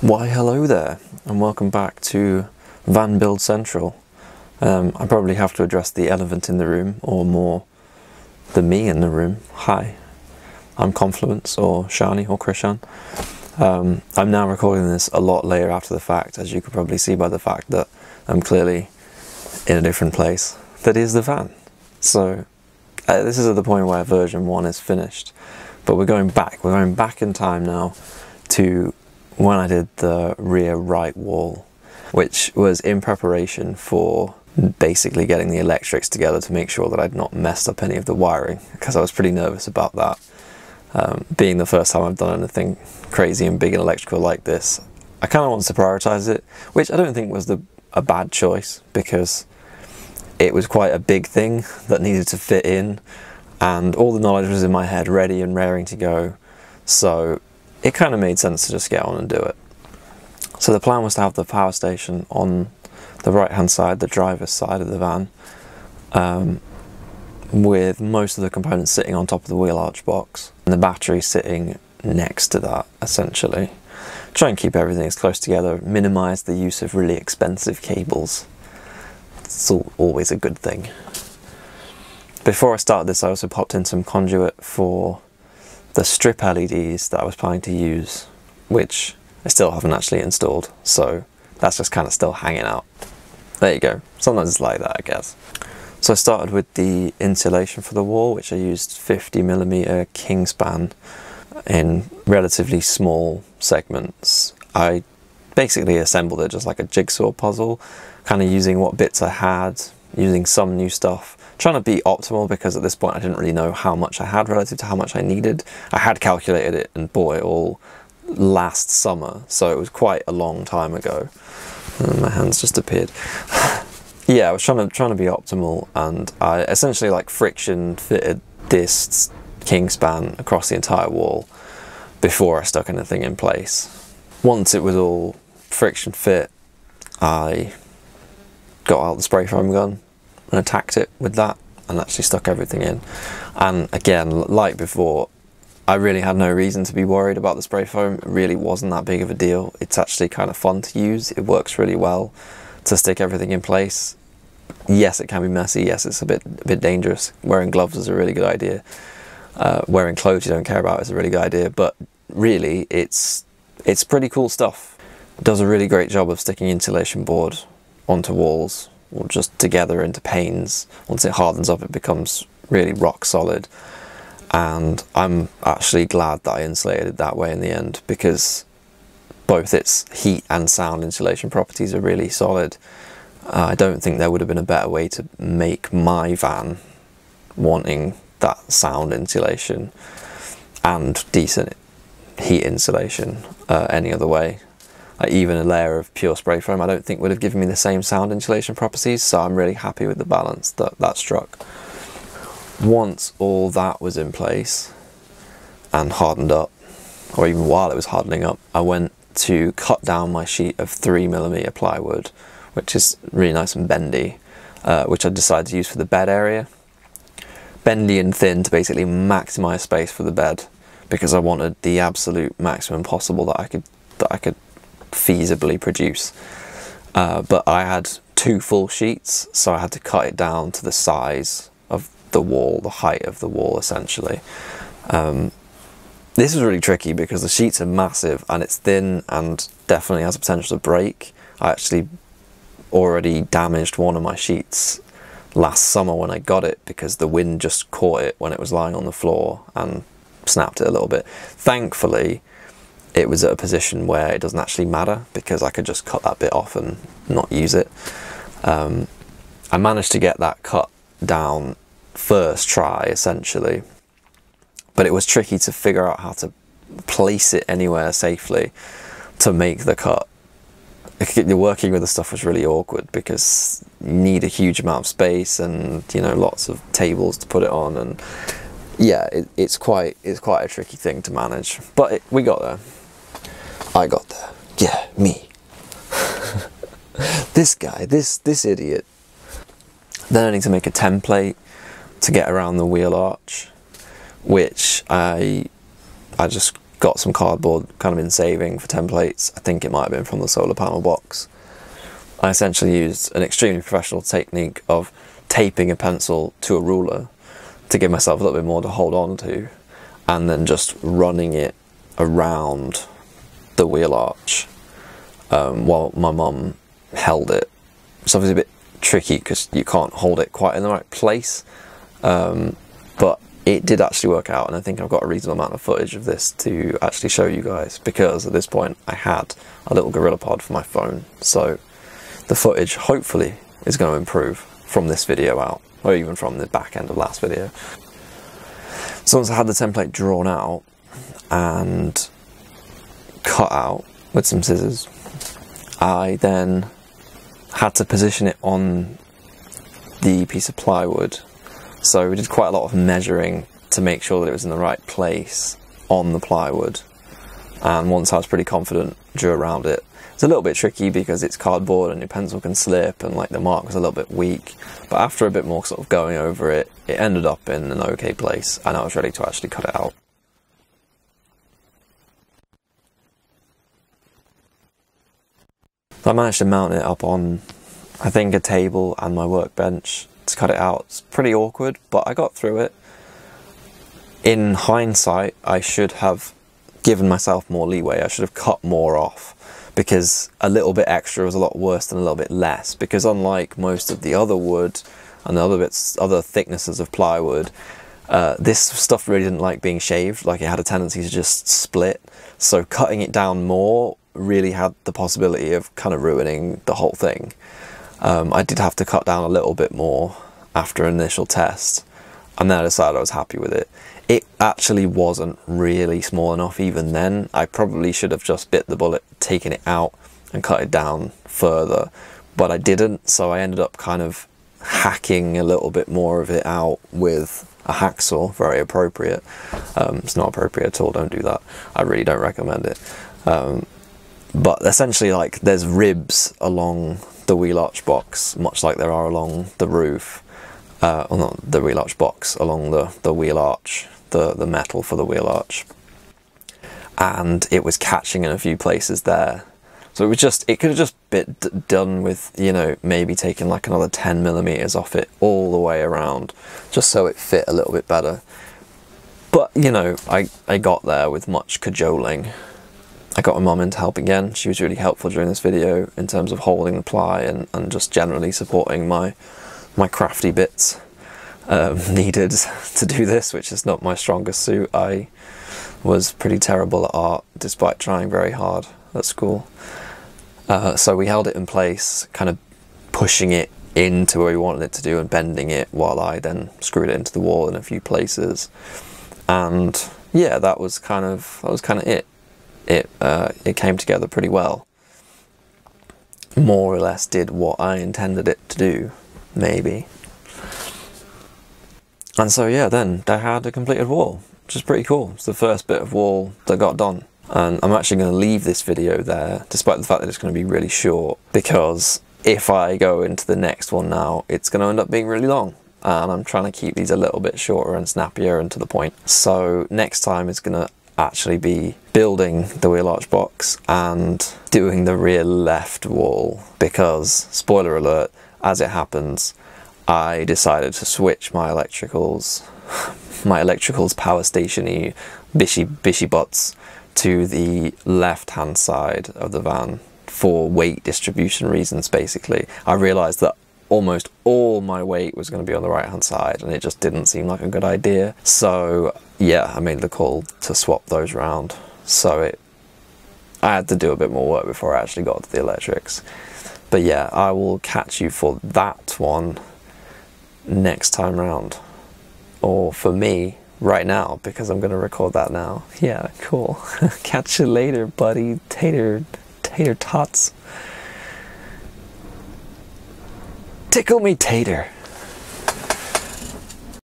Why hello there and welcome back to Van Build Central. Um, I probably have to address the elephant in the room or more the me in the room. Hi, I'm Konfluence or Shani or Krishan. Um, I'm now recording this a lot later after the fact as you could probably see by the fact that I'm clearly in a different place. That is the van. So uh, this is at the point where version 1 is finished. But we're going back, we're going back in time now to when I did the rear right wall, which was in preparation for basically getting the electrics together to make sure that I'd not messed up any of the wiring, because I was pretty nervous about that. Um, being the first time I've done anything crazy and big and electrical like this, I kind of wanted to prioritize it, which I don't think was the, a bad choice because it was quite a big thing that needed to fit in and all the knowledge was in my head ready and raring to go so it kind of made sense to just get on and do it. So the plan was to have the power station on the right hand side the driver's side of the van um, with most of the components sitting on top of the wheel arch box and the battery sitting next to that essentially. Try and keep everything as close together minimize the use of really expensive cables. It's always a good thing. Before I started this, I also popped in some conduit for the strip LEDs that I was planning to use, which I still haven't actually installed. So that's just kind of still hanging out. There you go. Sometimes it's like that, I guess. So I started with the insulation for the wall, which I used 50 millimeter Kingspan in relatively small segments. I basically assembled it just like a jigsaw puzzle, kind of using what bits I had, using some new stuff, trying to be optimal because at this point I didn't really know how much I had relative to how much I needed. I had calculated it and bought it all last summer, so it was quite a long time ago. And my hands just appeared. yeah, I was trying to trying to be optimal, and I essentially like friction fitted this Kingspan across the entire wall before I stuck anything in place. Once it was all friction fit, I got out the spray foam gun, and attacked it with that and actually stuck everything in. And again, like before, I really had no reason to be worried about the spray foam. It really wasn't that big of a deal. It's actually kind of fun to use. It works really well to stick everything in place. Yes, it can be messy. Yes, it's a bit a bit dangerous. Wearing gloves is a really good idea. Uh, wearing clothes you don't care about is a really good idea. But really, it's it's pretty cool stuff. It does a really great job of sticking insulation board onto walls or just together into panes. Once it hardens up, it becomes really rock solid. And I'm actually glad that I insulated it that way in the end because both its heat and sound insulation properties are really solid. Uh, I don't think there would have been a better way to make my van wanting that sound insulation and decent heat insulation uh, any other way even a layer of pure spray foam I don't think would have given me the same sound insulation properties so I'm really happy with the balance that that struck. Once all that was in place and hardened up or even while it was hardening up I went to cut down my sheet of 3mm plywood which is really nice and bendy uh, which I decided to use for the bed area. Bendy and thin to basically maximize space for the bed because I wanted the absolute maximum possible that I could that I could feasibly produce. Uh, but I had two full sheets, so I had to cut it down to the size of the wall, the height of the wall essentially. Um, this is really tricky because the sheets are massive and it's thin and definitely has a potential to break. I actually already damaged one of my sheets last summer when I got it because the wind just caught it when it was lying on the floor and snapped it a little bit. Thankfully, it was at a position where it doesn't actually matter because I could just cut that bit off and not use it. Um, I managed to get that cut down first try essentially, but it was tricky to figure out how to place it anywhere safely to make the cut. The working with the stuff was really awkward because you need a huge amount of space and you know lots of tables to put it on and yeah, it, it's quite it's quite a tricky thing to manage, but it, we got there. I got there. Yeah, me. this guy, this this idiot. Then I need to make a template to get around the wheel arch, which I I just got some cardboard kind of in saving for templates. I think it might have been from the solar panel box. I essentially used an extremely professional technique of taping a pencil to a ruler to give myself a little bit more to hold on to and then just running it around the wheel arch um, while my mum held it. It's obviously a bit tricky because you can't hold it quite in the right place um, but it did actually work out and I think I've got a reasonable amount of footage of this to actually show you guys because at this point I had a little GorillaPod for my phone so the footage hopefully is going to improve from this video out or even from the back end of last video. So once I had the template drawn out and cut out with some scissors I then had to position it on the piece of plywood so we did quite a lot of measuring to make sure that it was in the right place on the plywood. And once I was pretty confident, drew around it. It's a little bit tricky because it's cardboard and your pencil can slip and like the mark was a little bit weak. But after a bit more sort of going over it, it ended up in an okay place and I was ready to actually cut it out. I managed to mount it up on, I think, a table and my workbench to cut it out. It's pretty awkward, but I got through it. In hindsight, I should have given myself more leeway. I should have cut more off because a little bit extra was a lot worse than a little bit less. Because unlike most of the other wood and the other bits, other thicknesses of plywood, uh, this stuff really didn't like being shaved. Like it had a tendency to just split. So cutting it down more really had the possibility of kind of ruining the whole thing. Um, I did have to cut down a little bit more after initial test and then I decided I was happy with it. It actually wasn't really small enough even then. I probably should have just bit the bullet, taken it out and cut it down further, but I didn't, so I ended up kind of hacking a little bit more of it out with a hacksaw, very appropriate. Um, it's not appropriate at all, don't do that. I really don't recommend it. Um, but essentially like there's ribs along the wheel arch box, much like there are along the roof, uh, or not the wheel arch box, along the, the wheel arch, the, the metal for the wheel arch. And it was catching in a few places there. So it was just, it could have just been done with, you know, maybe taking like another 10 millimeters off it all the way around, just so it fit a little bit better. But, you know, I, I got there with much cajoling I got my mum in to help again. She was really helpful during this video in terms of holding the ply and, and just generally supporting my my crafty bits um, needed to do this, which is not my strongest suit. I was pretty terrible at art despite trying very hard at school. Uh, so we held it in place, kind of pushing it into where we wanted it to do and bending it while I then screwed it into the wall in a few places. And yeah, that was kind of that was kind of it it uh, it came together pretty well. More or less did what I intended it to do, maybe. And so yeah, then they had a completed wall, which is pretty cool. It's the first bit of wall that got done. And I'm actually going to leave this video there, despite the fact that it's going to be really short, because if I go into the next one now, it's going to end up being really long. And I'm trying to keep these a little bit shorter and snappier and to the point. So next time is going to actually be building the wheel arch box and doing the rear left wall because, spoiler alert, as it happens, I decided to switch my electricals, my electricals power stationy bishy bishy butts to the left hand side of the van for weight distribution reasons basically. I realized that almost all my weight was going to be on the right hand side and it just didn't seem like a good idea. So yeah, I made the call to swap those round. So it, I had to do a bit more work before I actually got to the electrics. But yeah, I will catch you for that one next time round. Or for me, right now, because I'm going to record that now. Yeah, cool. catch you later, buddy. Tater, tater tots. Tickle me tater.